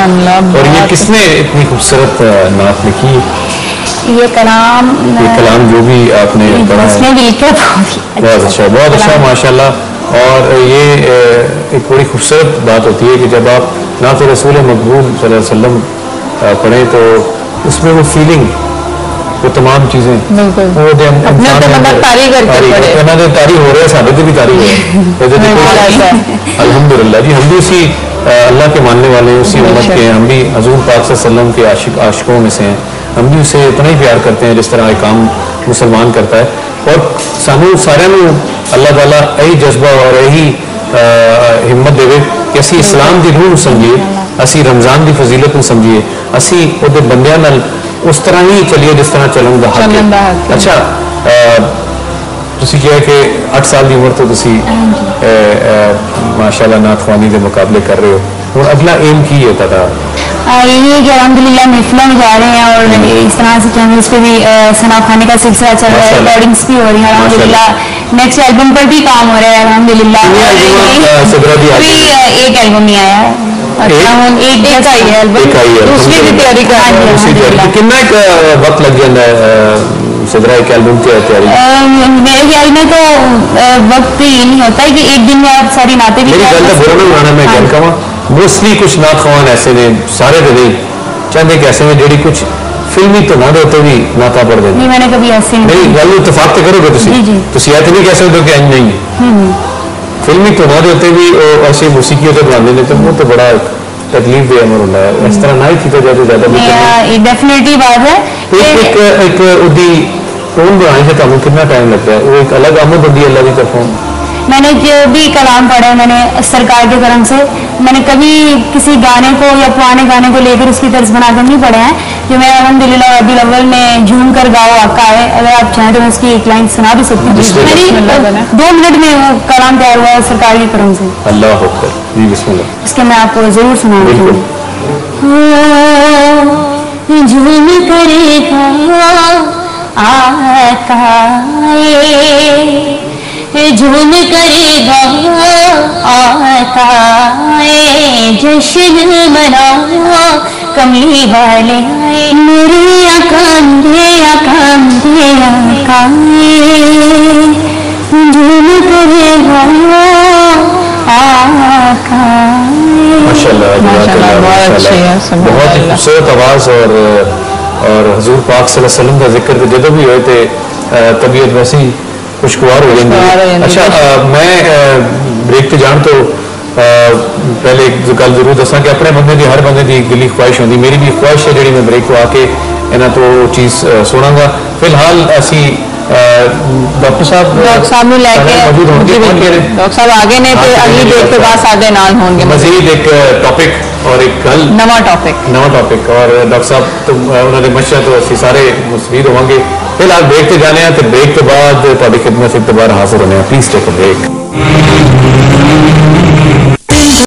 और ये किसने इतनी खूबसूरत नात लिखी? ये कलाम ये कलाम जो भी आपने पढ़ा है। उसने भी लिखा बहुत अच्छा बहुत अच्छा माशाल्लाह। और ये एक बड़ी खूबसूरत बात होती है कि जब आप नात रसूल मकबूल वसल्लम पढ़ें तो उसमें वो फीलिंग वो तमाम चीजें वो अपने तो मतलब तारी करके पड़े ਇਹਨਾਂ ਦੇ ਤਾਰੀ ਹੋ ਰਿਹਾ ਸਾਡੇ ਤੇ ਵੀ ਤਾਰੀ ਹੋ रही है अल्हम्दुलिल्लाह जी हम भी उसी अल्लाह के मानने वाले हैं उसी उम्मत के हम भी हजूर पाक वसल्लम के आशिक आशिकों में से हैं हम भी उसे उतना ही प्यार करते हैं जिस तरह एक काम मुसलमान करता है और सानू सारे अल्लाह ताला यही जज्बा और यही हिम्मत देवे कि ਅਸੀਂ ਇਸਲਾਮ ਦੀ ਰੂਹ ਨੂੰ ਸਮਝੀਏ ਅਸੀਂ ਰਮਜ਼ਾਨ ਦੀ ਫਜ਼ੀਲਤ ਨੂੰ ਸਮਝੀਏ ਅਸੀਂ ਉਹਦੇ ਬੰਦਿਆਂ ਨਾਲ ਉਸ ਤਰ੍ਹਾਂ ਹੀ ਚੱਲੀਏ ਜਿਸ ਤਰ੍ਹਾਂ ਚੱਲਣ ਦਾ ਹੱਕ ਹੈ ਅੱਛਾ ਤੁਸੀਂ ਕਿਹਾ ਕਿ 8 ਸਾਲ ਦੀ ਉਮਰ ਤੋਂ ਤੁਸੀਂ माशाल्लाह नाथवानी के मुकाबले कर रहे हो और अगला एम की है था यही कि अलहमदिल्ला महफिलों में जा रहे हैं और इस तरह से चैनल्स पे भी सना खाने का सिलसिला चल रहा है रिकॉर्डिंग्स भी हो रही है अलहमदिल्ला नेक्स्ट एल्बम पर भी काम हो रहा है अलहमदिल्ला एक एल्बम ही आया है। एक? एक आई है दूसरी भी तैयारी कर रही है। कितना वक्त लग जाता है सदरा एक एल्बम की तैयारी? मेरे ख्याल में तो वक्त ये नहीं होता है कि एक दिन में आप सारी नाते भी मेरी गल तो बुरा नहीं बनाना मैं गल कहा मोस्टली कुछ नात खवान ऐसे ने सारे तो नहीं चंद ऐसे में जेडी कुछ फिल्मी तो ना देते भी माता पड़ देते नहीं मैंने कभी ऐसे नहीं गल इतफाक तो करोगे तुम ये तो भी कह सकते कि इंज नहीं है फिल्मी तो ना देते भी और ऐसे मौसीकी होते बनाने ने तो वो तो बड़ा तकलीफ़ दे अमर होता है इस तरह ना ही की ज़्यादा ज़्यादा डेफिनेटली बात है एक एक उदी कौन बनाई है तुम कितना टाइम लगता है वो एक अलग आमद होती अल्लाह की तरफों मैंने जो भी कलाम पढ़ा है मैंने सरकार के करम से मैंने कभी किसी गाने को या पुराने गाने को लेकर उसकी तर्ज बनाकर नहीं पढ़ा है जो मैं अलहमदिल्ला रबी अव्वल में झूम कर गाओ आका है। अगर आप चाहें तो मैं उसकी एक लाइन सुना भी सकती हूँ। मेरी दो मिनट में वो कलाम तैयार हुआ है सरकार की तरफ़ से। अल्लाह इसके मैं आपको ज़रूर सुना झूम करेगा आकाए झूम करेगा आकाए जश्न मनाओ कमली वाले आए मेरे झूम करेगा बहुत ही खूबसूरत आवाज़ और और हजूर पाक वसल्लम का ज़िक्र तो जो भी हुए थे तबीयत वैसे ही खुशगवार हो जाएँगे। अच्छा मैं ब्रेक जान तो पहले एक गल जरूर दसा कि अपने बंदे की हर बंदे की दिली ख्वाहिश होती मेरी भी ख्वाहिश है जी मैं ब्रेक को आके इन्हों तो चीज़ सुनागा फिलहाल असी डॉक्टर साहब डॉक्टर साहब ਨੂੰ ਲੈ ਕੇ ਡਾਕਟਰ ਸਾਹਿਬ ਆਗੇ ਨੇ ਤੇ ਅਗਲੀ ਬ੍ਰੇਕ ਤੋਂ ਬਾਅਦ ਸਾਡੇ ਨਾਲ ਹੋਣਗੇ ਮਜ਼ੀਦ ਇੱਕ ਟੌਪਿਕ ਔਰ ਇੱਕ ਗੱਲ ਨਵਾਂ ਟੌਪਿਕ ਨਵਾਂ ਟੌਪਿਕ ਔਰ ਡਾਕਟਰ ਸਾਹਿਬ ਤੋਂ ਉਹਨਾਂ ਦੇ ਮਸ਼ਵਰੇ ਤੋਂ ਅਸੀਂ ਸਾਰੇ ਮੁਸਤਫੀਦ ਹੋਵਾਂਗੇ ਫਿਲਹਾਲ ਬ੍ਰੇਕ ਤੇ ਜਾਣੇ ਆ ਤੇ ਬ੍ਰੇਕ ਤੋਂ ਬਾਅਦ ਤੁਹਾਡੀ ਖidmat ਵਿੱਚ ਦੁਬਾਰਾ ਹਾਜ਼ਰ ਹੋਣੇ ਆ